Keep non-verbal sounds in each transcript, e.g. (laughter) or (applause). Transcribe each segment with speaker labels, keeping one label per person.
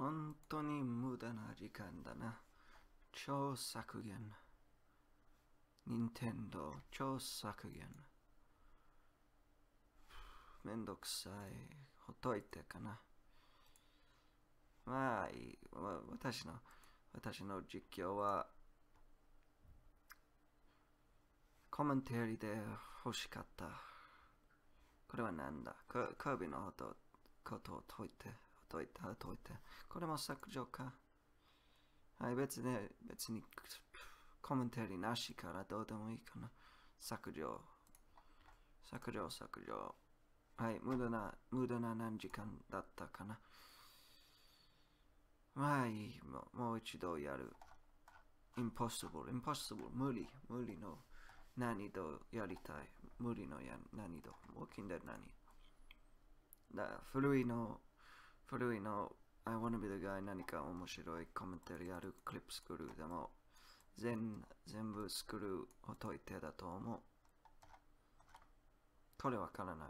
Speaker 1: 本当に無駄な時間だな。超削減。任天堂超削減。めんどくさい。ほっといてかな。まあいい。わ私の、私の実況は、コメンテリーで欲しかった。これはなんだ？カービィのことことを解いて、解いて、解いて。これも削除かはい、別に、別にコメンテリーなしからどうでもいいかな。削除。削除、削除。はい、無駄な、無駄な何時間だったかな。まあいい、もうもう一度やる。impossible, impossible, 無理、無理の難易度やりたい。無理のや難易度。Walking Dead 何だ古いの、古いの I wanna be the guy 何か面白いコメントやるクリップ作る。でも全全部作るを解いてだと思う。これわからない。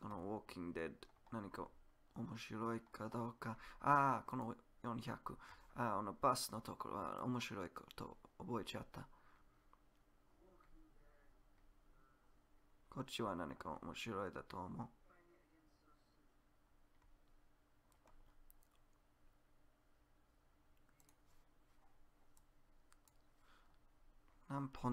Speaker 1: この Walking Dead 何か面白いかどうか。ああ、この400。ああ、のバスのところは面白いこと覚えちゃった。こっちは何か面白いだと思う。何ポ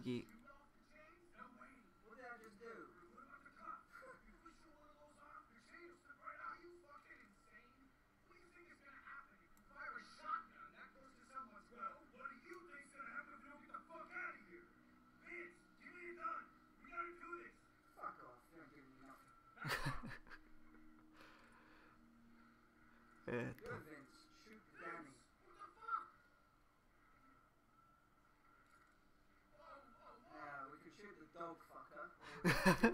Speaker 2: Margie Dog fucker.
Speaker 3: I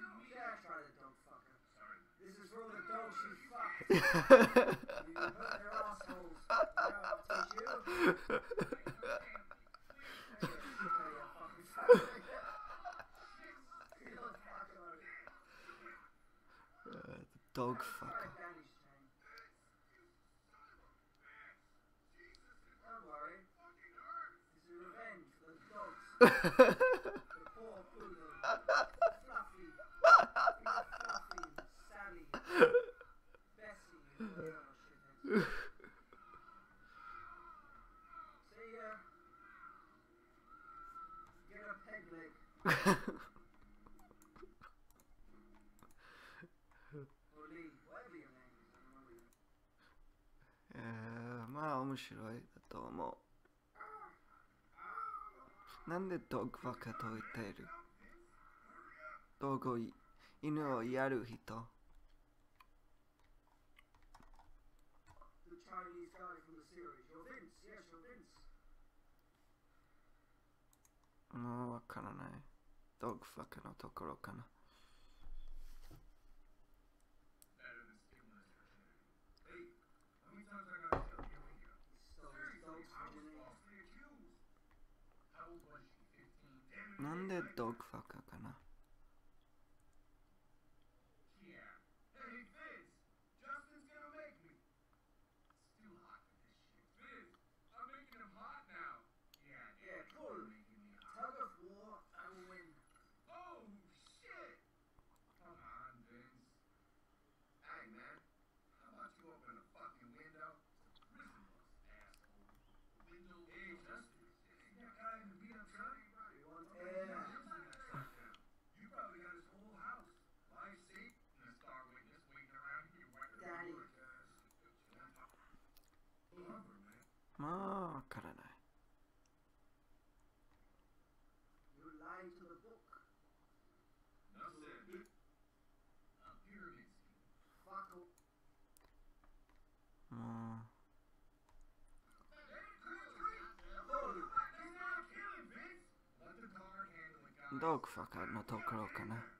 Speaker 3: know.
Speaker 2: Yeah, try the dog fucker.
Speaker 3: Sorry.
Speaker 2: This is for all the dogs you fucked. (laughs) You hurt their assholes. Now teach you. Hey, (laughs)
Speaker 1: まあ面白いだと思う。なんで道具ばっか解いている？道具い犬をやる人？もうわからない。ドッグファッのところかな。なんでドッグファッカーかな。まあ、わからない。もう。ドッグファカのとこかな。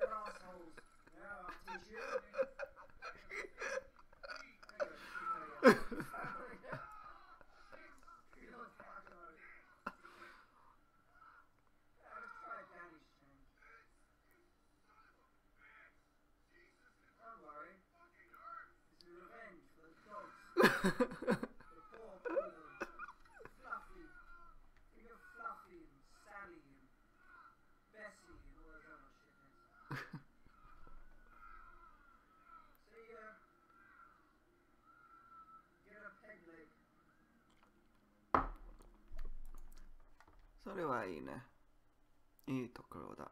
Speaker 1: それはいいね。いいところだ。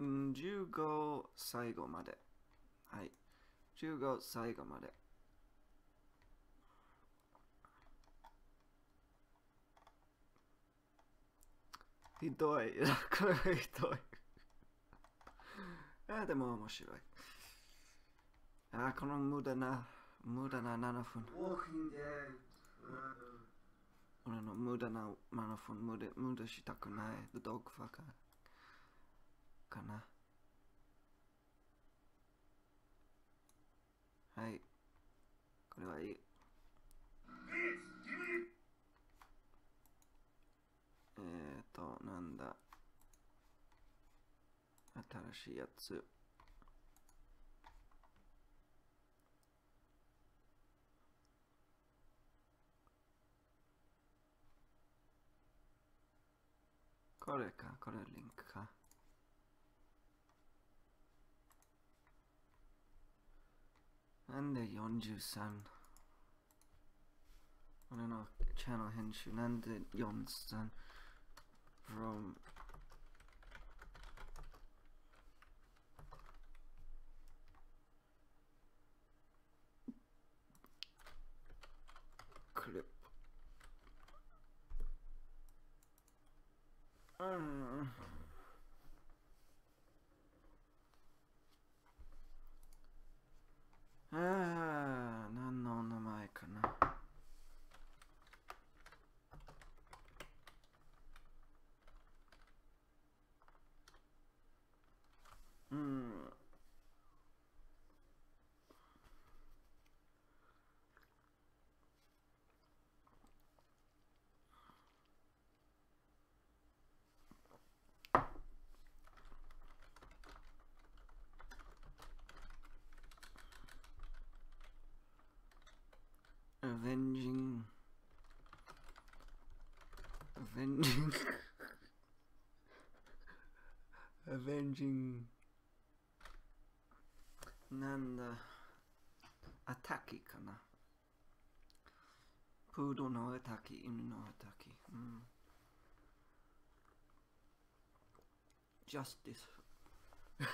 Speaker 1: 15最後まで。はい。15最後まで。ひどい。これはひどい。(laughs) あでも面白い。あこの無駄な無駄な7分.俺の無駄な7分無駄無駄したくない。The Dog Fucker かなはい。これはいい。えーとなんだ。新しいやつ。これかこれリンク。かなんで43俺のチャンネル編集なんで43 from クリップ Avenging. Avenging. Avenging. なんだ。アタキかな。プードのアタキ、犬のアタキ。うん。Justice. (laughs)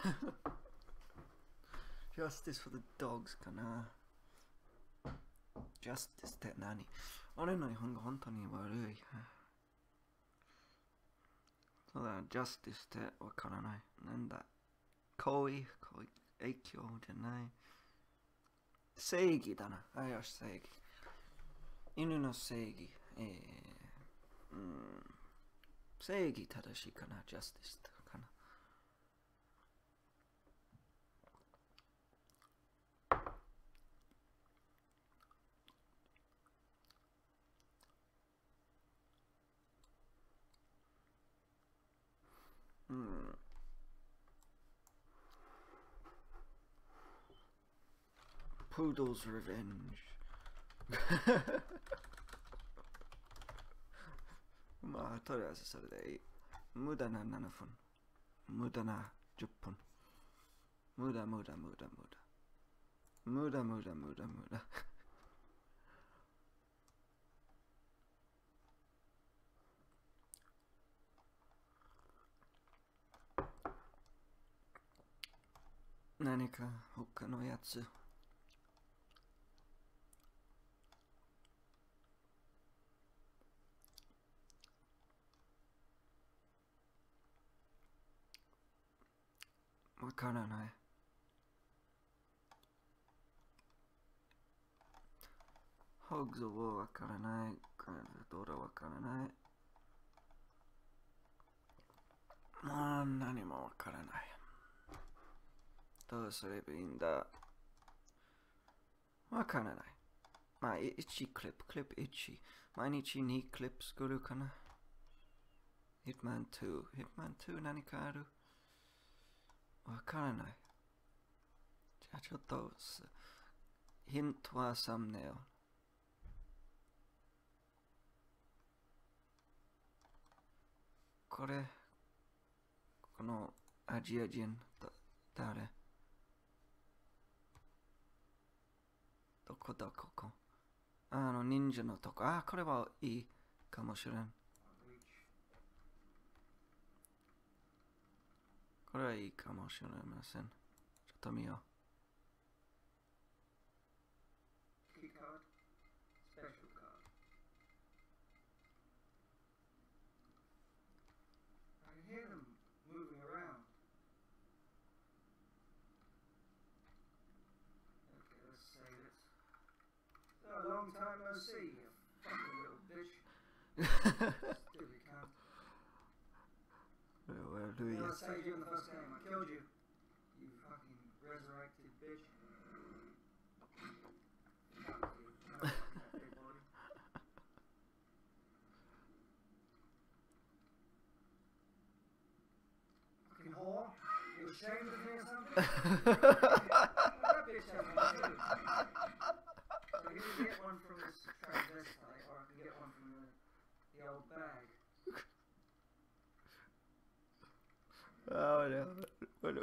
Speaker 1: Justice for the dogs かな。 Justice って何？俺の日本語本当に悪い。そうだ、Justice ってわからない。なんだ？行為行為影響じゃない。正義だな。あ、よし、正義。犬の正義。えー、うん。正義正しいかな？Justice かな。うん。Poodle's Revenge まあとりあえずそれでいい。無駄な7分。無駄な10分。無駄無駄無駄無駄。無駄無駄無駄無駄。何か他のやつ。わからない。ホグズはわからない。カルドラわからない。もう何もわからない。どうすればいいんだ？わからない。まあ、1クリップ、クリップ1。毎日2クリップ作るかな？ヒットマン2。ヒットマン2何かある？わからない。じゃあちょっと、ヒントはサムネイル。これ、このアジア人、だ誰？どこだ？ここあの忍者のとこ。あ、これはいいかもしれん。これはいいかもしれません。ちょっと見よ
Speaker 2: Key card. Special card. I can hear them moving around. Okay, let's save it. So, a long time no see, you fucking little bitch.
Speaker 1: Do you?
Speaker 2: I saved you in the first game. I killed you. You fucking resurrected bitch. Fuck you. No, fuck that. Fucking whore. You ashamed of me or something? (laughs)
Speaker 1: Oh no.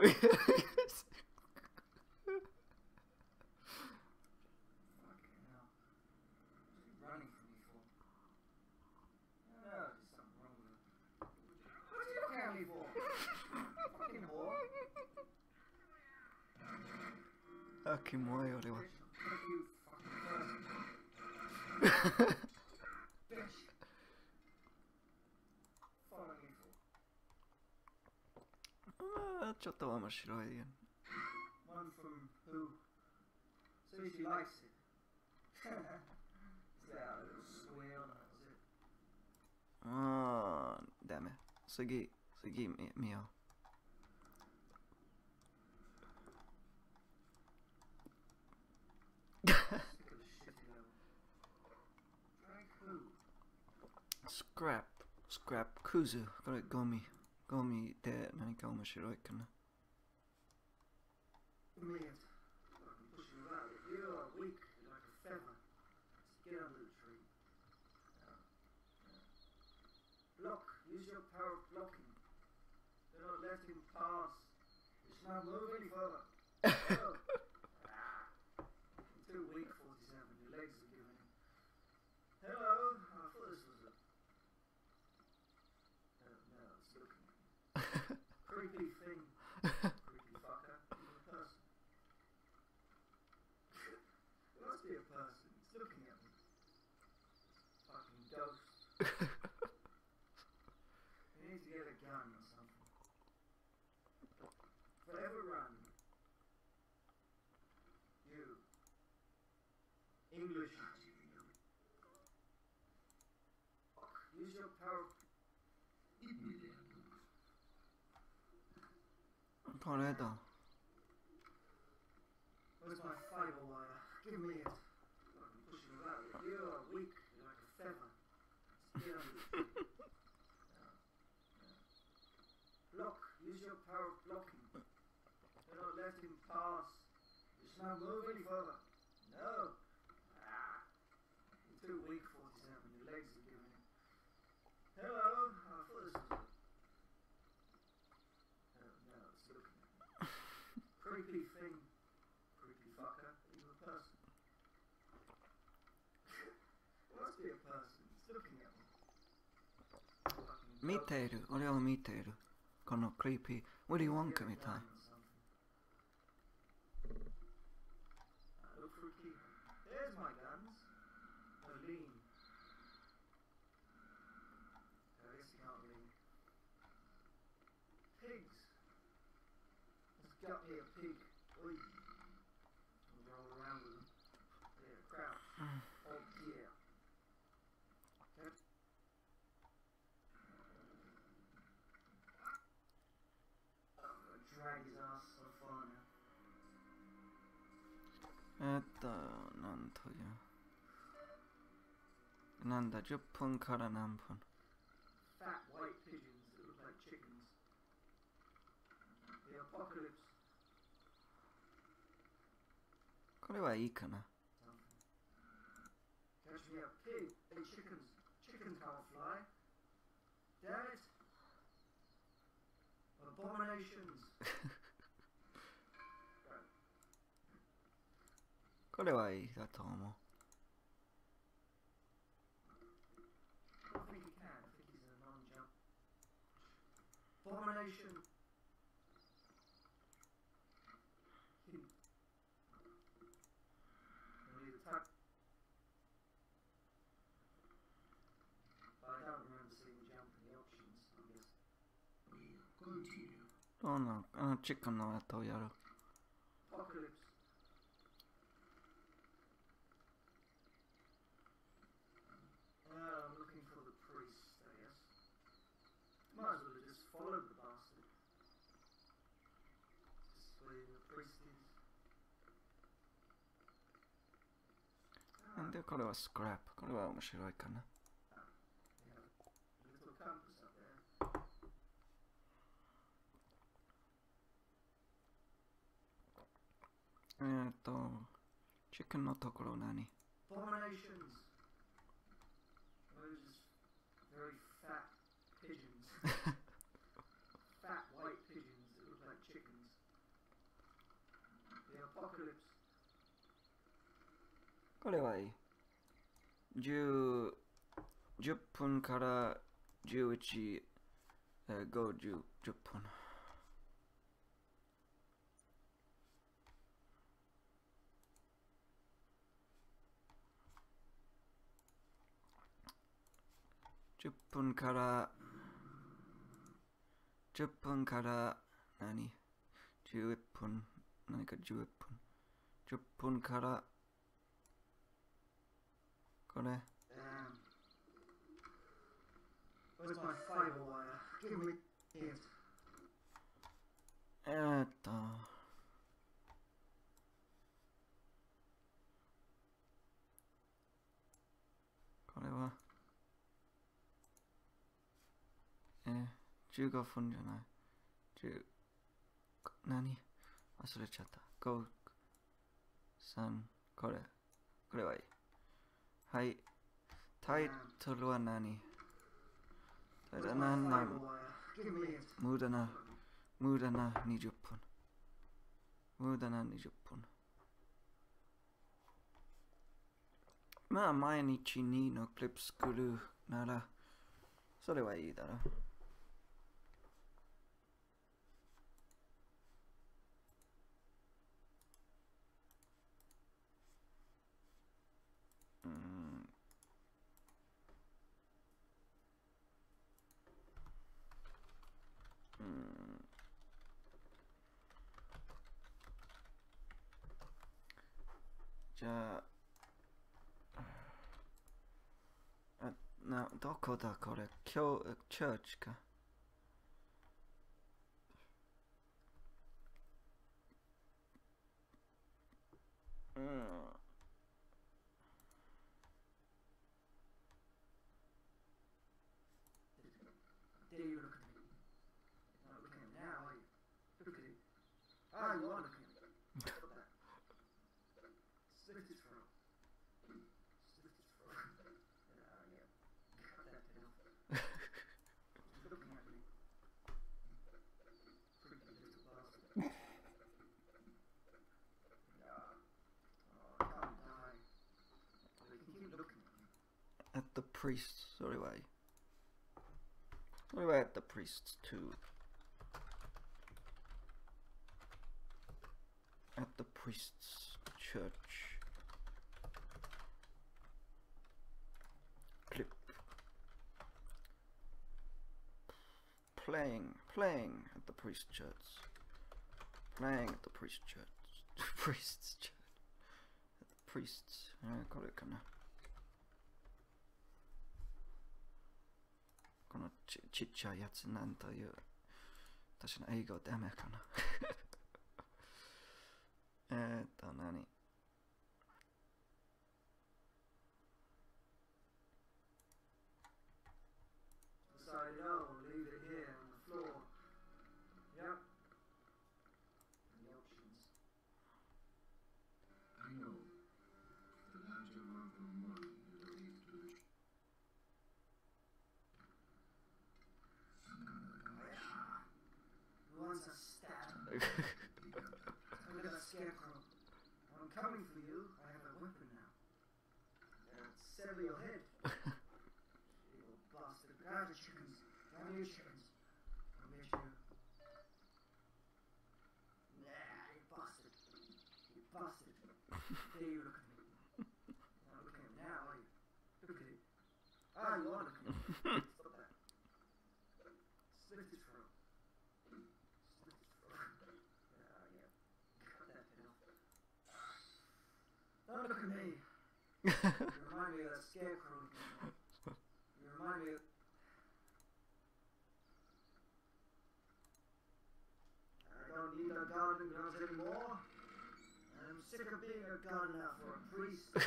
Speaker 2: Of this shitty level. Drake who?
Speaker 1: う。スクラップ、スクラップ、クズ。これゴミ。ゴミで何か面白いかな。
Speaker 2: Me it. Fucking pushing you out. You are weak like a feather. Get under the tree. Block. Use your power of blocking. Do not let him pass. Should not move any further. (laughs) No. Ah. You're too weak, 47. Your legs are giving in. Hello. I thought this was a. Uh, no, it's looking at me. Creepy thing. Creepy fucker. You're a person. It must be a person. It's looking at me dope. he needs to get a gun or something. Forever run. You. English. Use your power. 잘했다. No, move any further. No. Ah, you're too weak, 47. Your legs are giving in. Hello. I thought this was. Oh, no, it's looking at me. Creepy thing. Creepy fucker. Are you a person? (laughs) must be a person. It's looking at me.
Speaker 1: 見ている、俺を見ている。この creepy、Willy Wonka みたい。えーっとなんというなんだ10分から何分
Speaker 2: fat white pigeons that look like chickens. The apocalypse.
Speaker 1: これはいいかな
Speaker 2: Catch me a pig. Hey, chickens. Chickens can't fly. Damn it. Abominations.
Speaker 1: これはいいだと思う。どうなのあのチックの後をやる。
Speaker 2: Might as well have just followed the bastard. Where the priest is.
Speaker 1: なんでこれはスクラップこれは面白いかな.えーっとチキンのところ何
Speaker 2: Abominations. Those just very fat white pigeons that look like chickens. The apocalypse.
Speaker 1: これはいい 10, 10分から11、えー、5、10, 10分10分から10分から何 ?11 分何か11分10分からこれ
Speaker 2: Damn. Where's my fiber wire? Give me it.
Speaker 1: えーっとこれはえー、15分じゃない10何忘れちゃった5 3これこれはいいはいタイトルは何タイトル
Speaker 2: my
Speaker 1: 何な
Speaker 2: fiber wire? Give me it.
Speaker 1: 無駄な無駄な20分無駄な20分まあ毎日2のクリップ作るならそれはいいだろううん。じゃああなどこだ？これ今日チャーチか？うん。priests anyway. What about the priests too? At the priests' church. Clip. Playing, playing at the priest's church. Playing at the priest's church. (laughs) priest's church. At the priest's. I call it kind of. このちちっちゃいやつなんという私の英語ダメかな。(laughs) えーっと何？
Speaker 2: I'll sever your head. (laughs) you little bastard. Grab the chickens. Grab your chickens. I'll make you. Nah, you bastard. You bastard. There you look at me. You're not looking at me now, are you? Look at it. Ah, you are looking at me. (laughs) Stop that. Slit his throat. Slit his throat. Yeah, yeah. Cut that head off. Don't look at me. (laughs) You remind me of that scarecrow. looking. You remind me of. I don't need a garden gloves anymore. I'm sick of being a gardener for a priest. I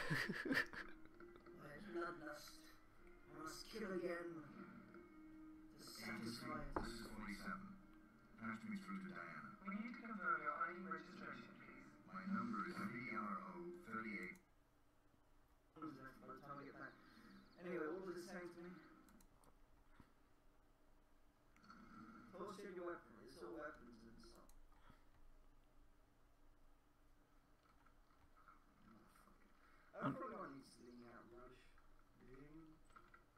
Speaker 2: My bloodlust. I must kill again. To satisfy it.
Speaker 3: This is 47. Pass me through to Diana.
Speaker 4: We need to confirm your ID registration, please.
Speaker 3: My number is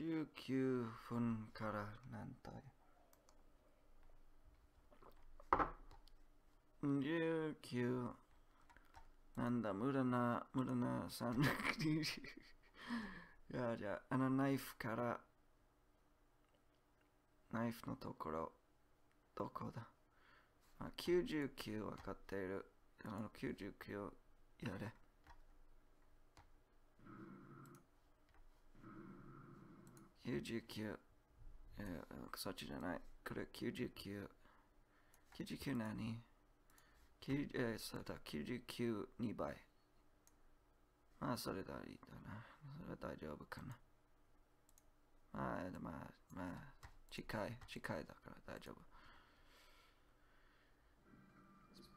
Speaker 1: 19分から何体19なんだ無駄な無駄な3いやじゃああのナイフからナイフのところどこだ、まあ、99分かっている。あの99やれ。99えー、そっちじゃないこれ99 99何9えー、そうだ992倍まあそれだいいだなそれは大丈夫かなまあまあまあ近い近いだから大丈夫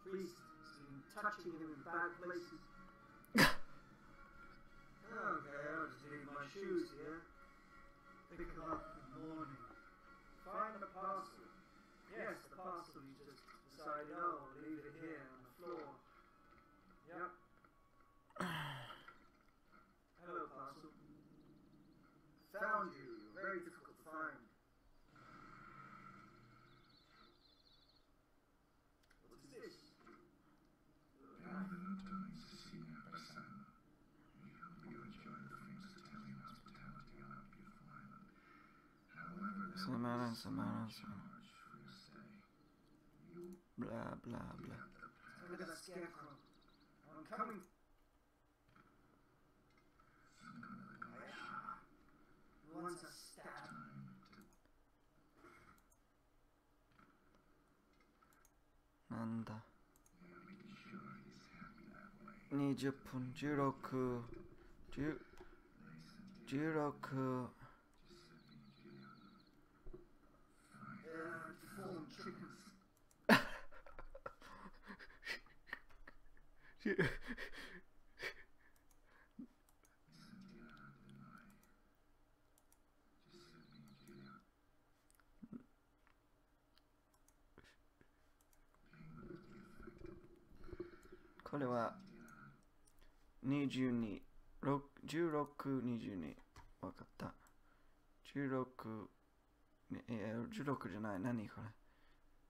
Speaker 2: priest has been touching him in bad places. okay, I'll just leave my shoes here. Pick them up in the morning. Find the parcel. Yes, the parcel you just decided, oh, I'll leave it here on the floor. Yep. (sighs) Hello, parcel. Found you.
Speaker 1: Samara, Samara,
Speaker 3: Samara.
Speaker 1: Blah, blah, blah.
Speaker 2: Look at that scarecrow. I'm coming. Wants a stab. Nanda. Jiroku. Jiroku.
Speaker 1: これは22、6 16、22。わかった。16、ねえー、16じゃない。何こ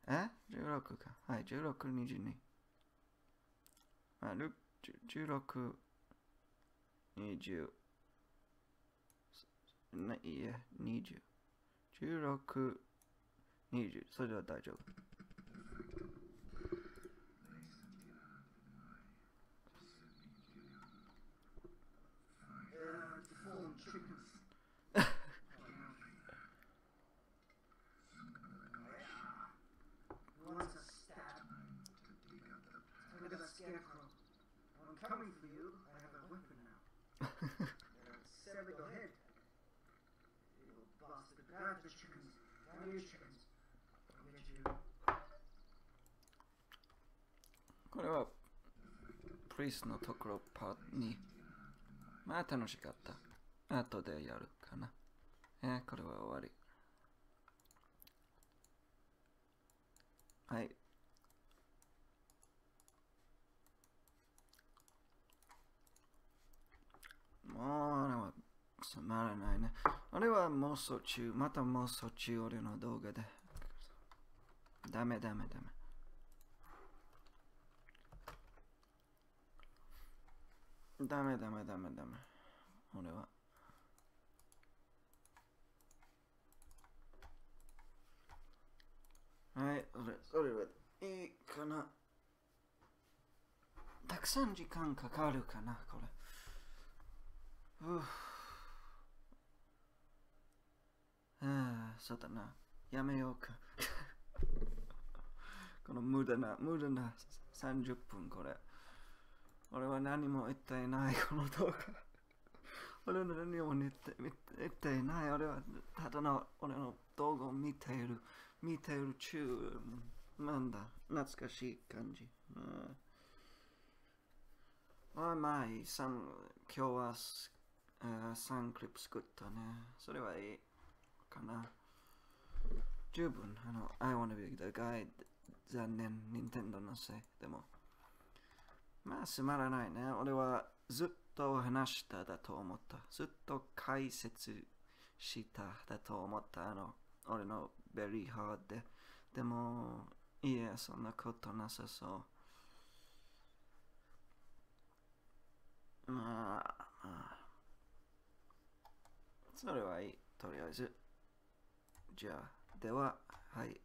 Speaker 1: れ？え ?16 か。はい、16、22。あ、ル16、20。ないいえ、20。16、20。それでは大丈夫。これはプリスのところパート2まあ楽しかった。後でやるかな。えー、これは終わり。はい。もうあれはつまらないね。あれは妄想中また妄想中俺の動画でダメダメダメダメダメダメダメ。俺は。はい、それ、それはいいかな。たくさん時間かかるかな、これ。ふうああ、そうだな。やめようか。(laughs) この無駄な、無駄な30分これ。俺は何も言ってない、この動画。(laughs) 俺は何も言って言っていない。俺はただの俺の動画を見ている。見ている中、なんだ、懐かしい感じ。うんあまあいい、今日はすあ3クリップ作ったね。それはいいかな。十分、あの、I wanna be the guy 残念、任天堂のせい。でも、まあ、つまらないね。俺はずっと話しただと思った。ずっと解説しただと思った。あの、俺のベリーハードで。でも、いや、そんなことなさそう。まあ、まあ。それはいい。とりあえず。じゃあ、では、はい。